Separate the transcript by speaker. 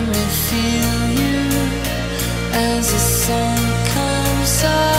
Speaker 1: let me feel you as the sun comes up.